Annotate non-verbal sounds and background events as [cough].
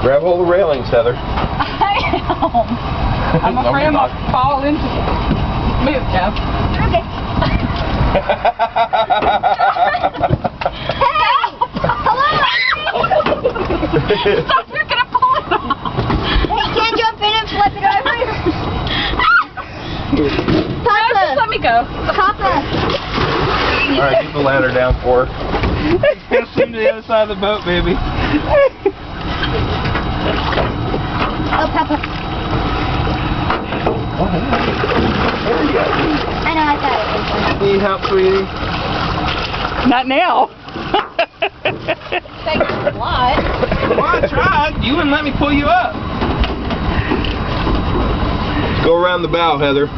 Grab hold of the railings, Heather. [laughs] I am. I'm [laughs] afraid I'm going to fall into it. Move, Jeff. Okay. Hey! Hello! Stop, you're going to pull it off. Hey, can't jump in and flip it over. No, just Papa! let me go. Papa! Alright, get the ladder down for her. [laughs] Get swim to the other side of the boat, baby. Oh, Papa. There you go. I know, I got it. Need help, sweetie? Not now. Thanks a lot. Well, I tried. You wouldn't let me pull you up. Go around the bow, Heather.